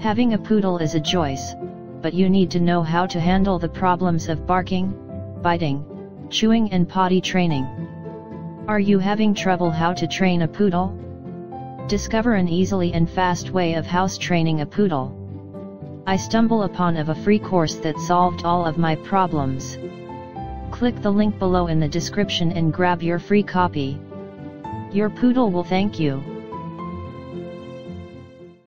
Having a poodle is a choice, but you need to know how to handle the problems of barking, biting, chewing and potty training. Are you having trouble how to train a poodle? Discover an easily and fast way of house training a poodle. I stumble upon of a free course that solved all of my problems. Click the link below in the description and grab your free copy. Your poodle will thank you.